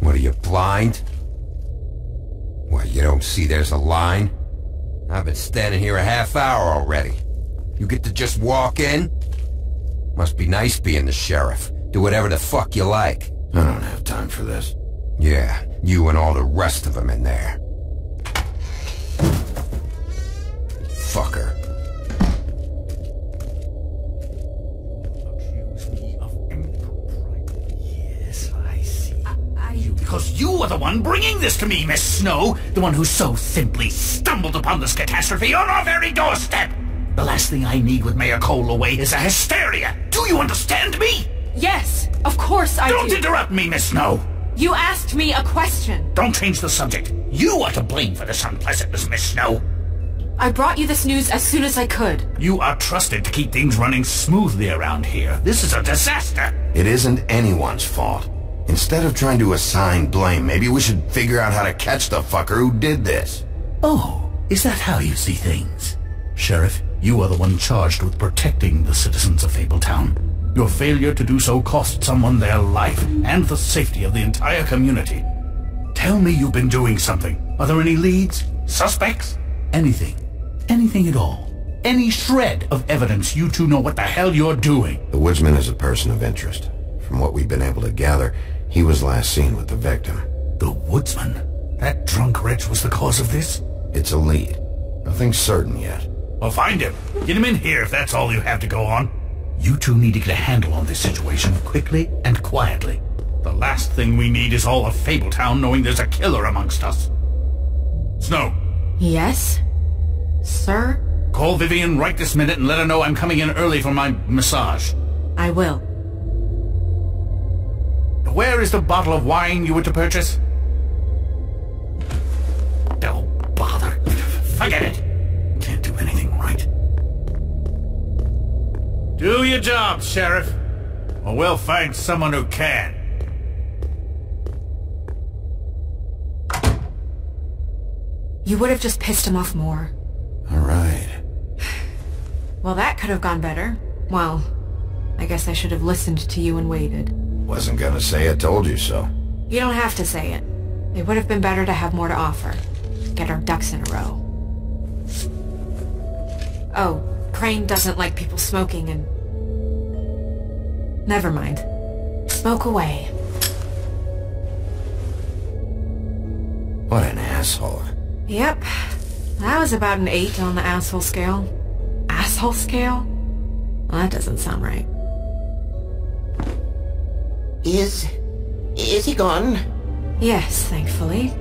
What are you, blind? What, you don't see there's a line? I've been standing here a half hour already. You get to just walk in? Must be nice being the sheriff. Do whatever the fuck you like. I don't have time for this. Yeah, you and all the rest of them in there. Fucker. Accuse me of impropriety. Yes, I see. You, because you are the one bringing this to me, Miss Snow. The one who so simply stumbled upon this catastrophe on our very doorstep. The last thing I need with Mayor Cole away is a hysteria. Do you understand me? Yes, of course I Don't do. interrupt me, Miss Snow. You asked me a question. Don't change the subject. You are to blame for this unpleasantness, Miss Snow. I brought you this news as soon as I could. You are trusted to keep things running smoothly around here. This is a disaster. It isn't anyone's fault. Instead of trying to assign blame, maybe we should figure out how to catch the fucker who did this. Oh, is that how you see things? Sheriff, you are the one charged with protecting the citizens of Fabletown. Your failure to do so cost someone their life and the safety of the entire community. Tell me you've been doing something. Are there any leads? Suspects? Anything. Anything at all. Any shred of evidence you two know what the hell you're doing. The woodsman is a person of interest. From what we've been able to gather, he was last seen with the victim. The woodsman? That drunk wretch was the cause of this? It's a lead. Nothing's certain yet. Well, find him. Get him in here if that's all you have to go on. You two need to get a handle on this situation quickly and quietly. The last thing we need is all of Fabletown knowing there's a killer amongst us. Snow, Yes? Sir? call Vivian right this minute and let her know I'm coming in early for my massage. I will. Where is the bottle of wine you were to purchase? Don't bother. Forget it. Can't do anything right. Do your job, Sheriff. Or we'll find someone who can. You would have just pissed him off more. All right. Well, that could have gone better. Well, I guess I should have listened to you and waited. Wasn't gonna say I told you so. You don't have to say it. It would have been better to have more to offer. Get our ducks in a row. Oh, Crane doesn't like people smoking and... Never mind. Smoke away. What an asshole. Yep. That was about an 8 on the asshole scale. Asshole scale? Well, that doesn't sound right. Is... is he gone? Yes, thankfully.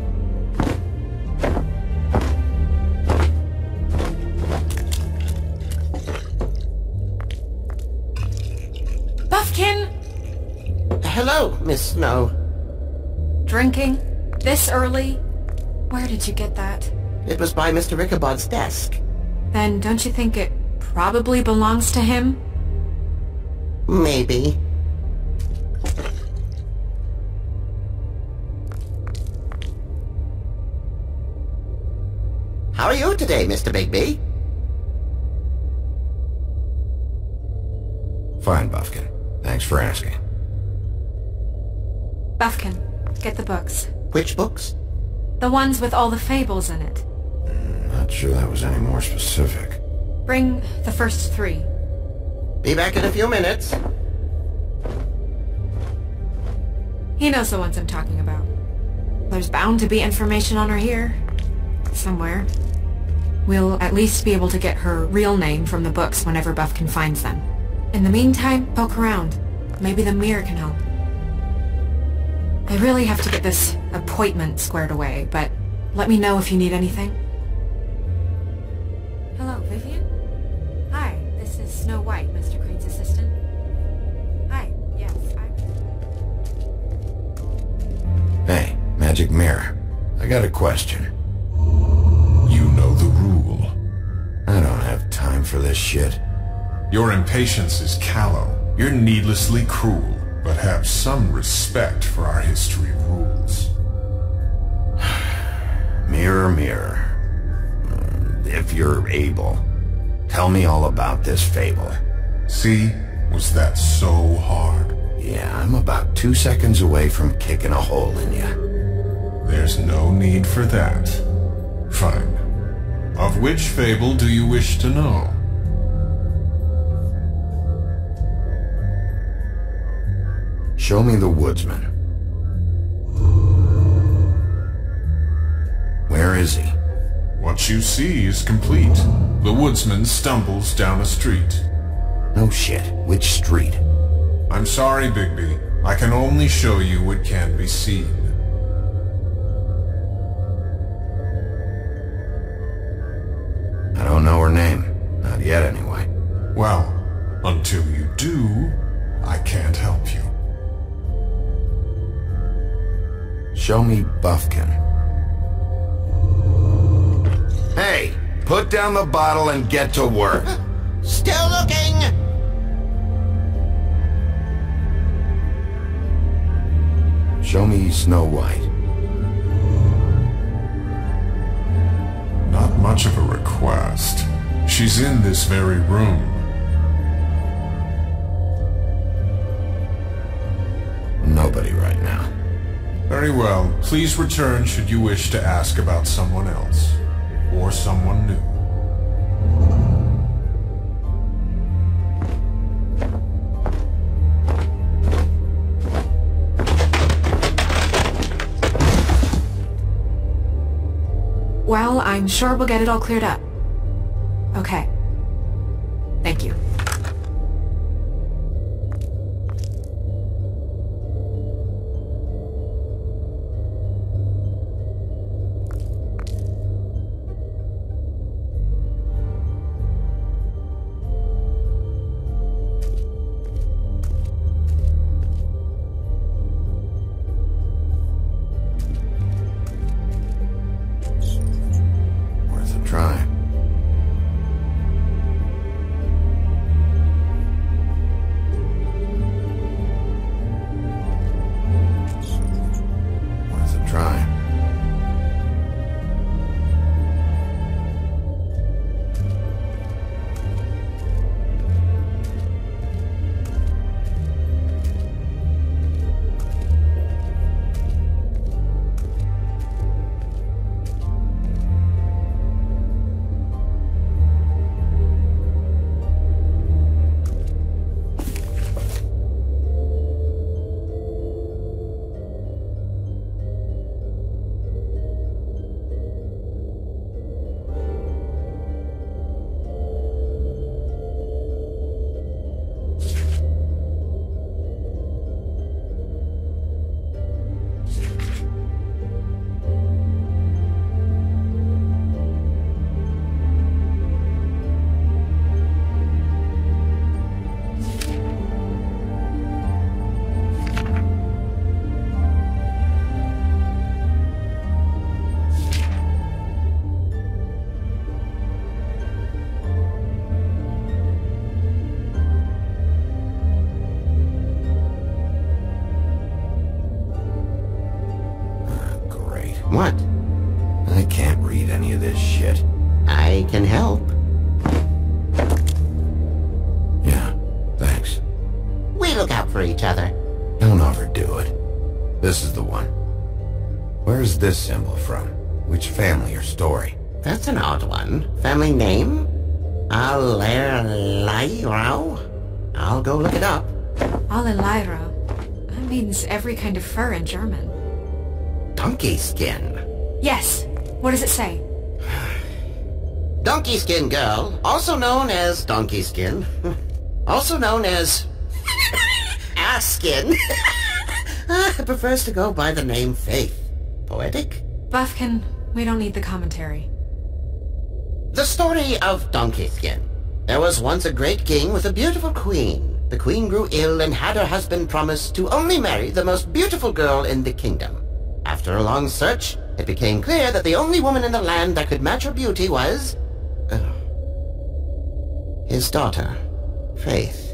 Drinking? This early? Where did you get that? It was by Mr. Ichabod's desk. Then don't you think it probably belongs to him? Maybe. How are you today, Mr. Bigby? Fine, Buffkin. Thanks for asking. Buffkin, get the books. Which books? The ones with all the fables in it. Mm, not sure that was any more specific. Bring the first three. Be back in a few minutes. He knows the ones I'm talking about. There's bound to be information on her here. Somewhere. We'll at least be able to get her real name from the books whenever Buffkin finds them. In the meantime, poke around. Maybe the mirror can help. I really have to get this appointment squared away, but let me know if you need anything. Hello, Vivian? Hi, this is Snow White, Mr. Crane's assistant. Hi, yes, I... Hey, Magic Mirror. I got a question. You know the rule. I don't have time for this shit. Your impatience is callow. You're needlessly cruel, but have some respect for our history rules. Mirror, mirror, uh, if you're able, tell me all about this fable. See? Was that so hard? Yeah, I'm about two seconds away from kicking a hole in you. There's no need for that. Fine. Of which fable do you wish to know? Show me the woodsman. Where is he? What you see is complete. The woodsman stumbles down a street. No shit. Which street? I'm sorry, Bigby. I can only show you what can be seen. I don't know her name. Not yet, anyway. Well, until you do, I can't help you. Show me Buffkin. Hey! Put down the bottle and get to work. Still looking! Show me Snow White. Not much of a request. She's in this very room. Nobody right now. Very well. Please return should you wish to ask about someone else. Or someone new. Well, I'm sure we'll get it all cleared up. Okay. Fur in German. Donkey skin. Yes. What does it say? Donkey skin girl, also known as donkey skin, also known as ass skin, ah, prefers to go by the name Faith. Poetic? Buffkin, we don't need the commentary. The story of Donkey Skin. There was once a great king with a beautiful queen. The queen grew ill and had her husband promise to only marry the most beautiful girl in the kingdom. After a long search, it became clear that the only woman in the land that could match her beauty was... uh, his daughter, Faith.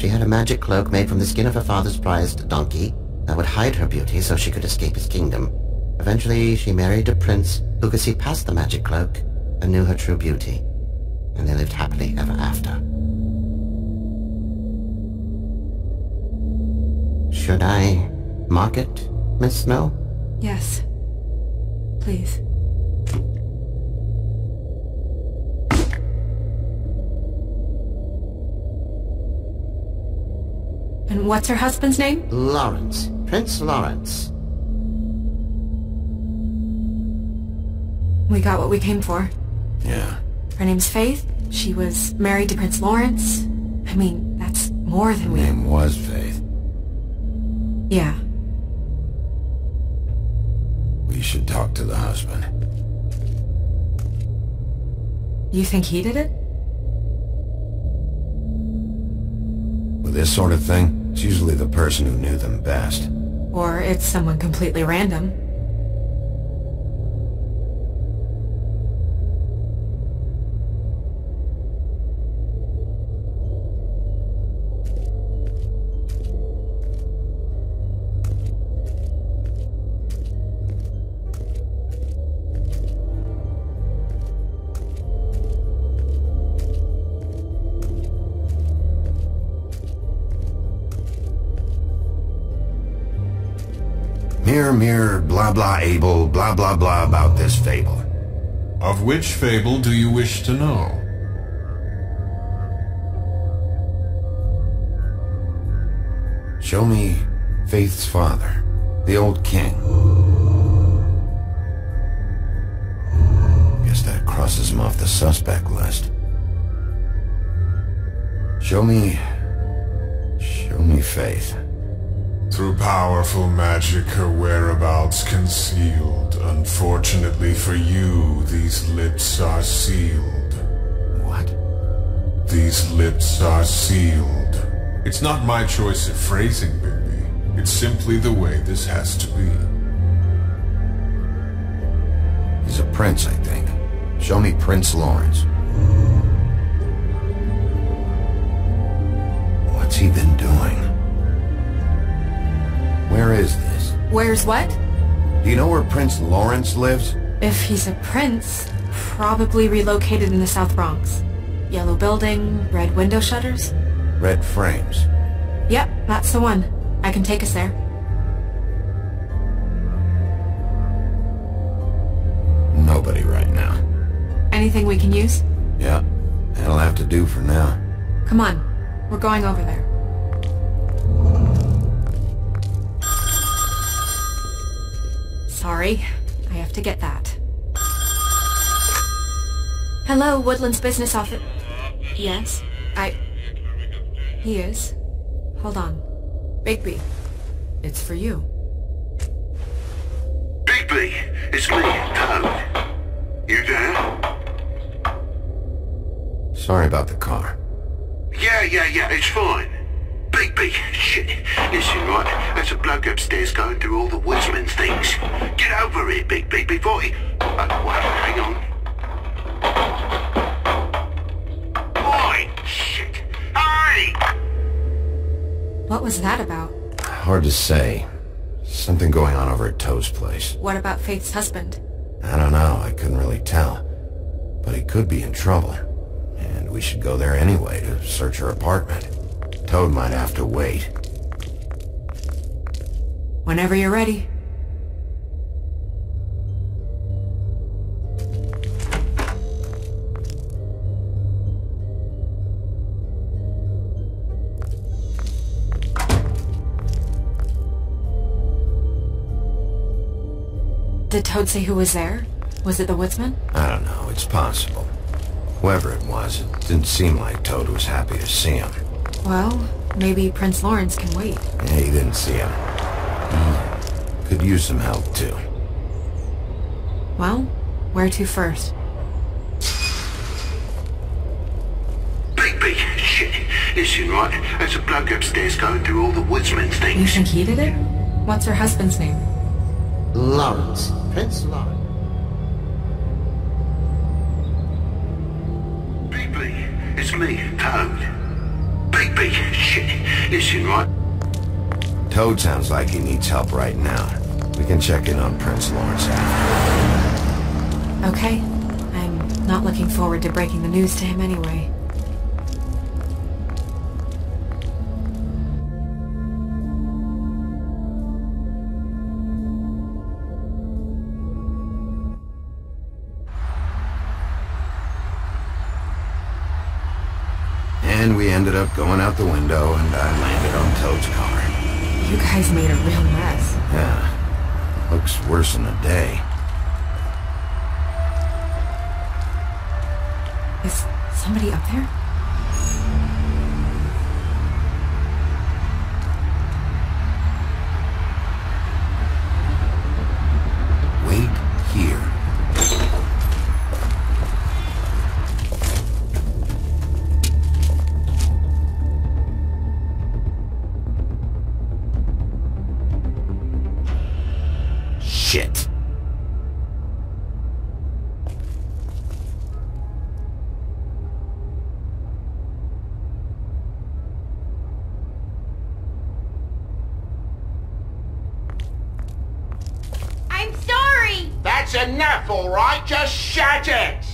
She had a magic cloak made from the skin of her father's prized donkey, that would hide her beauty so she could escape his kingdom. Eventually, she married a prince who could see past the magic cloak and knew her true beauty. And they lived happily ever after. Should I mark it, Miss Snow? Yes. Please. And what's her husband's name? Lawrence. Prince Lawrence. We got what we came for. Yeah. Her name's Faith. She was married to Prince Lawrence. I mean, that's more than we... Name was Faith. Yeah. We should talk to the husband. You think he did it? With this sort of thing, it's usually the person who knew them best. Or it's someone completely random. Mirror, blah blah able, blah blah blah about this fable. Of which fable do you wish to know? Show me Faith's father, the old king. Guess that crosses him off the suspect list. Show me... Show me Faith. Through powerful magic, her whereabouts concealed. Unfortunately for you, these lips are sealed. What? These lips are sealed. It's not my choice of phrasing, Bigby. It's simply the way this has to be. He's a prince, I think. Show me Prince Lawrence. What's he been doing? Where is this? Where's what? Do you know where Prince Lawrence lives? If he's a prince, probably relocated in the South Bronx. Yellow building, red window shutters. Red frames. Yep, that's the one. I can take us there. Nobody right now. Anything we can use? Yeah, that'll have to do for now. Come on. We're going over there. Sorry. I have to get that. Hello, Woodlands Business Office. Yes? I... He is. Hold on. Bigby. It's for you. Bigby, it's me, Toad. You there? Sorry about the car. Yeah, yeah, yeah, it's fine. Bigby, shit. Listen, right, there's a bloke upstairs going through all the woodsman's things. Get over here, Big, before he... Oh, wait, hang on. Oi, shit. Hey! What was that about? Hard to say. Something going on over at Toad's place. What about Faith's husband? I don't know, I couldn't really tell. But he could be in trouble. And we should go there anyway to search her apartment. Toad might have to wait. Whenever you're ready. Did Toad say who was there? Was it the woodsman? I don't know, it's possible. Whoever it was, it didn't seem like Toad was happy to see him. Well, maybe Prince Lawrence can wait. Yeah, he didn't see him. He could use some help, too. Well, where to first? Bigby, shit. Listen, right, there's a bloke upstairs going through all the woodsman's You things. think he did it? What's her husband's name? Lawrence. Prince Lawrence. Bigby, it's me, Toad. Bigby, shit. Listen, right, Toad sounds like he needs help right now. We can check in on Prince Lawrence after. Okay. I'm not looking forward to breaking the news to him anyway. And we ended up going out the window and I landed on Toad's car. You guys made a real mess. Looks worse than a day. Is somebody up there? Just shut it!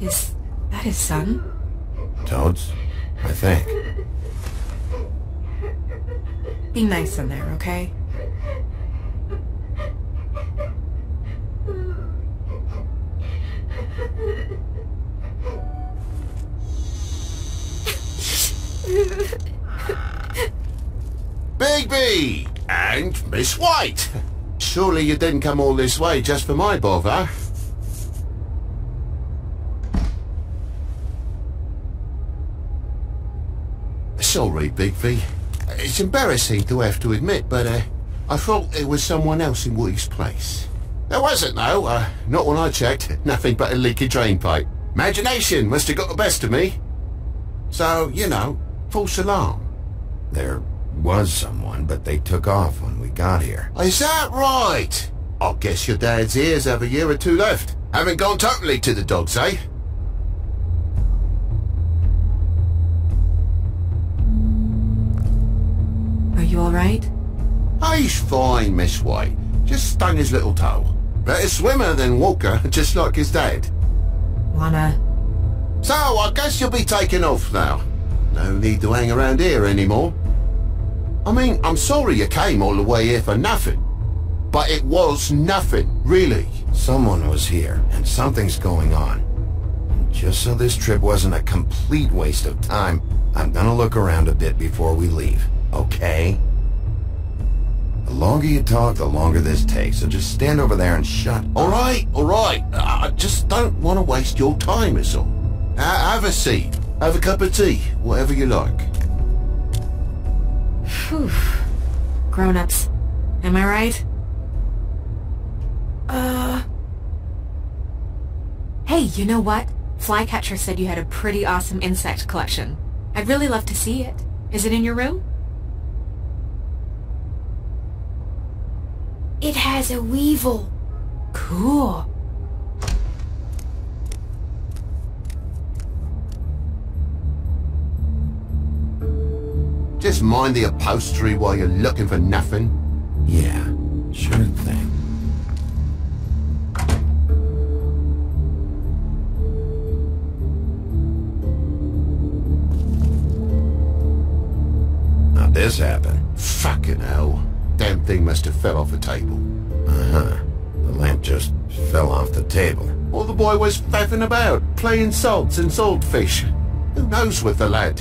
Is that his son? Toads? I think. Be nice in there, okay? Bigby! And Miss White! Surely you didn't come all this way just for my bother? Sorry, Bigby. It's embarrassing to have to admit, but uh, I thought there was someone else in Woody's place. There wasn't, though. Uh, not when I checked. Nothing but a leaky drain pipe. Imagination must have got the best of me. So, you know, false alarm. There was someone, but they took off when we got here. Is that right? I guess your dad's ears have a year or two left. Haven't gone totally to the dogs, eh? You alright? Oh, ah, he's fine, Miss White. Just stung his little toe. Better swimmer than walker, just like his dad. Wanna... So, I guess you'll be taking off now. No need to hang around here anymore. I mean, I'm sorry you came all the way here for nothing. But it was nothing, really. Someone was here, and something's going on. And just so this trip wasn't a complete waste of time, I'm gonna look around a bit before we leave, okay? The longer you talk, the longer this takes, so just stand over there and shut All right, all right. I just don't want to waste your time, is all. Ha- have a seat. Have a cup of tea. Whatever you like. Phew. Grown-ups. Am I right? Uh... Hey, you know what? Flycatcher said you had a pretty awesome insect collection. I'd really love to see it. Is it in your room? It has a weevil. Cool. Just mind the upholstery while you're looking for nothing. Yeah, sure thing. How'd this happen? Fucking hell. Damn thing must have fell off the table. Uh-huh. The lamp just fell off the table. Or the boy was faffing about, playing salts and saltfish. Who knows with the lad?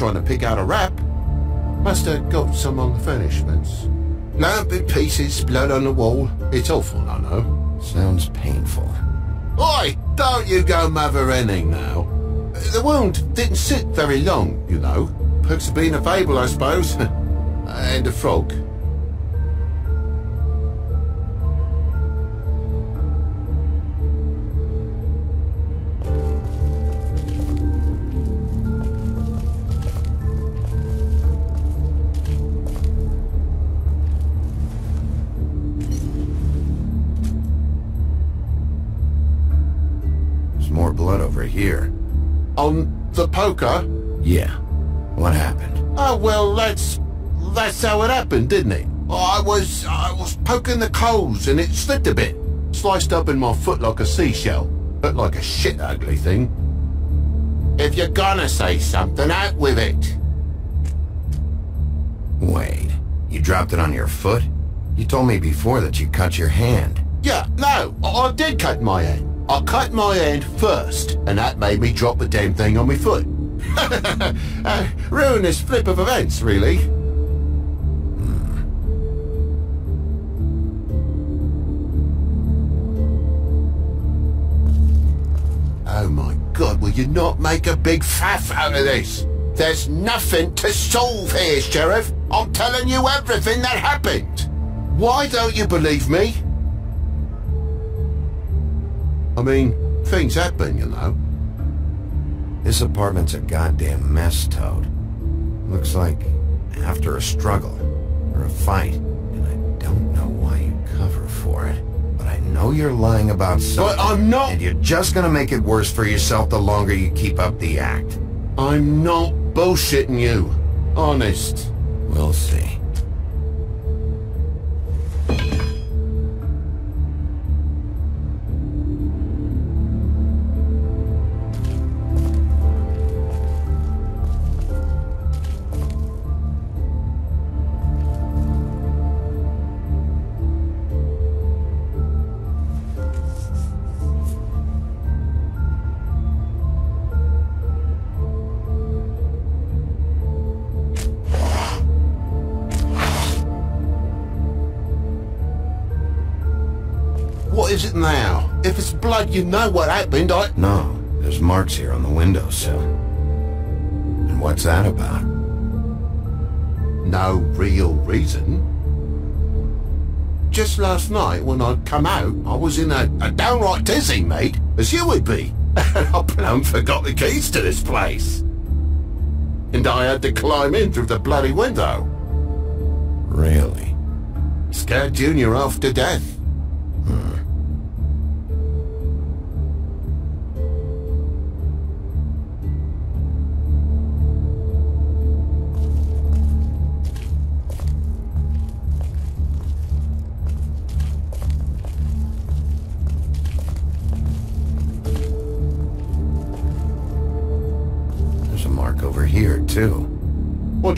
Trying to pick out a wrap. Must have got some on the furnishments. Lamp in pieces, blood on the wall. It's awful, I know. Sounds painful. Oi, don't you go mother ending now. The wound didn't sit very long, you know. Perks of being a fable, I suppose. and a frog. On the poker? Yeah. What happened? Oh, well, that's... That's how it happened, didn't it? I was... I was poking the coals and it slipped a bit. Sliced up in my foot like a seashell. Looked like a shit ugly thing. If you're gonna say something, out with it. Wait. You dropped it on your foot? You told me before that you cut your hand. Yeah, no, I, I did cut my hand. I cut my hand first, and that made me drop the damn thing on my foot. uh, ruinous flip of events, really. Oh my god, will you not make a big faff out of this? There's nothing to solve here, Sheriff. I'm telling you everything that happened. Why don't you believe me? I mean, things happen, you know. This apartment's a goddamn mess, Toad. Looks like after a struggle, or a fight, and I don't know why you cover for it. But I know you're lying about something. But I'm not- And you're just gonna make it worse for yourself the longer you keep up the act. I'm not bullshitting you. Honest. We'll see. You know what happened. I... No, there's marks here on the windowsill. And what's that about? No real reason. Just last night, when I'd come out, I was in a, a downright dizzy, mate, as you would be. And I plumb forgot the keys to this place. And I had to climb in through the bloody window. Really? Scared Junior off to death.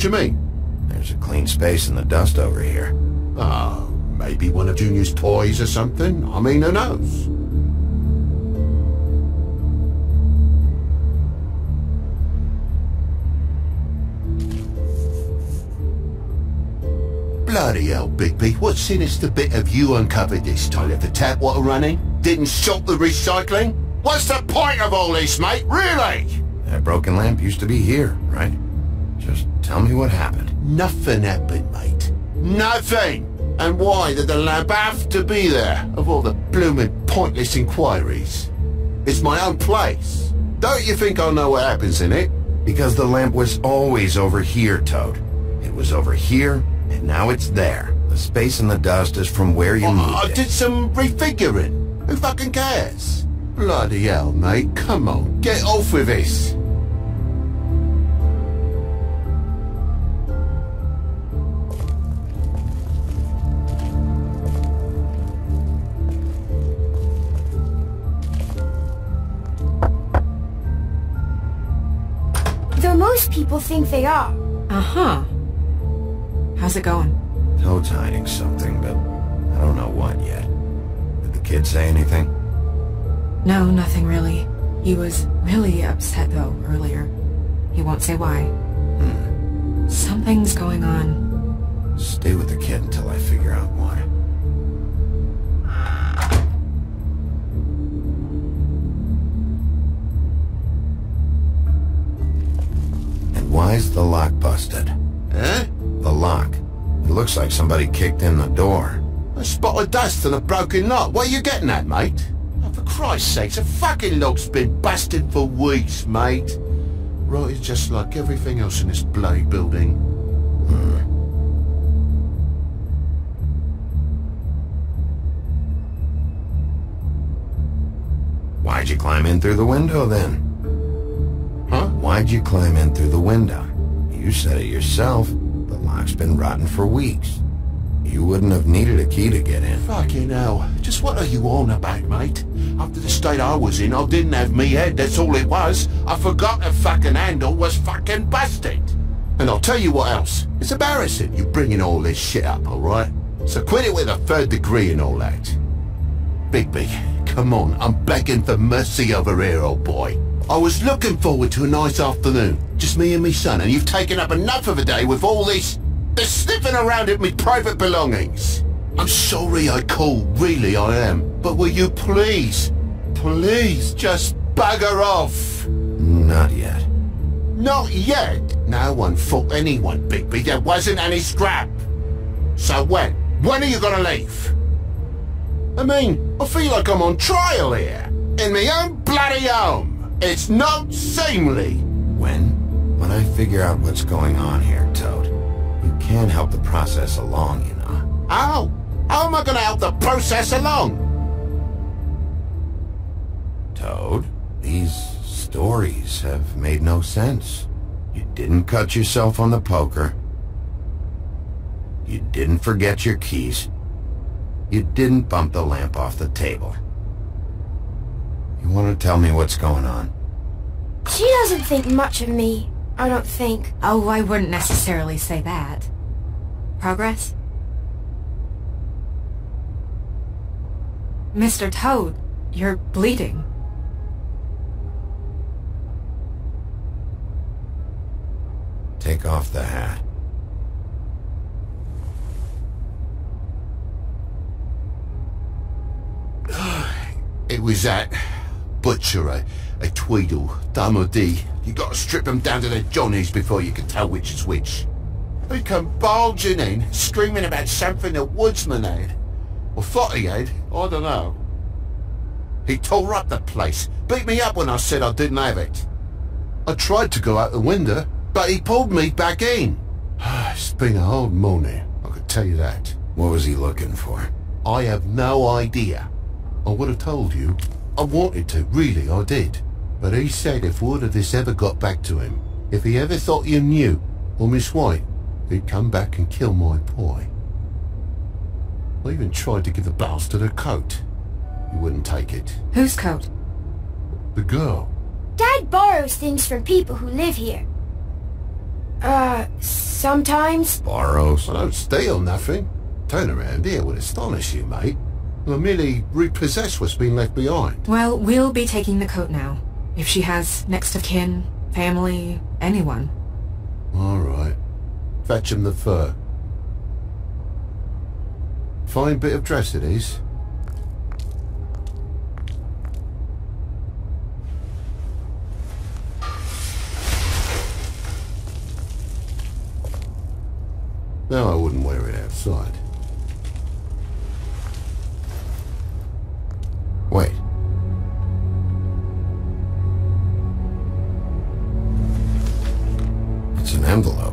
What you mean? There's a clean space in the dust over here. Ah, maybe one of Junior's toys or something. I mean, who knows? Bloody hell, Bigby. What sinister bit have you uncovered this time? The tap water running? Didn't stop the recycling? What's the point of all this, mate? Really? That broken lamp used to be here, right? Tell me what happened. Nothing happened, mate. Nothing! And why did the lamp have to be there, of all the blooming pointless inquiries? It's my own place. Don't you think I know what happens in it? Because the lamp was always over here, Toad. It was over here, and now it's there. The space in the dust is from where you I, moved I it. did some refiguring. Who fucking cares? Bloody hell, mate. Come on, get off with this. Most people think they are. Uh-huh. How's it going? Toad's hiding something, but I don't know what yet. Did the kid say anything? No, nothing really. He was really upset, though, earlier. He won't say why. Something's going on. Stay with the kid until I figure out what. Why's the lock busted? Eh? The lock. It looks like somebody kicked in the door. A spot of dust and a broken lock. What are you getting at, mate? Oh, for Christ's sake, the fucking lock's been busted for weeks, mate. Right, it's just like everything else in this bloody building. Why'd you climb in through the window then? Why'd you climb in through the window? You said it yourself. The lock's been rotten for weeks. You wouldn't have needed a key to get in. Fucking hell. Just what are you on about, mate? After the state I was in, I didn't have me head, that's all it was. I forgot the fucking handle was fucking busted. And I'll tell you what else. It's embarrassing you bringing all this shit up, alright? So quit it with a third degree and all that. Bigby, come on, I'm begging for mercy over here, old boy. I was looking forward to a nice afternoon. Just me and me son, and you've taken up enough of a day with all this... this sniffing around at me private belongings. I'm sorry I called, really I am. But will you please, please just bugger off? Not yet. Not yet. No one fought anyone, Bigby. There wasn't any scrap. So when? When are you gonna leave? I mean, I feel like I'm on trial here. In my own bloody home. It's not seemly. When? When I figure out what's going on here, Toad. You can help the process along, you know. How? How am I gonna help the process along? Toad, these stories have made no sense. You didn't cut yourself on the poker. You didn't forget your keys. You didn't bump the lamp off the table. You want to tell me what's going on? She doesn't think much of me, I don't think. Oh, I wouldn't necessarily say that. Progress? Mr. Toad, you're bleeding. Take off the hat. It was that butcher, a, a Tweedle, Dum D. You gotta strip them down to their johnnies before you can tell which is which. He come bulging in, screaming about something the woodsman had. Or thought he had, I don't know. He tore up the place, beat me up when I said I didn't have it. I tried to go out the window, but he pulled me back in. it's been a hard morning, I could tell you that. What was he looking for? I have no idea. I would have told you. I wanted to, really, I did. But he said if word of this ever got back to him, if he ever thought you knew, or Miss White, he'd come back and kill my boy. I even tried to give the bastard a coat. He wouldn't take it. Whose coat? The girl. Dad borrows things from people who live here. Uh, sometimes. Borrows? I don't steal nothing. Turn around here would astonish you, mate. I merely repossess what's been left behind. Well, we'll be taking the coat now. If she has next of kin, family, anyone. All right. Fetch him the fur. Fine bit of dress it is. No, I wouldn't wear it outside. Wait. It's an envelope.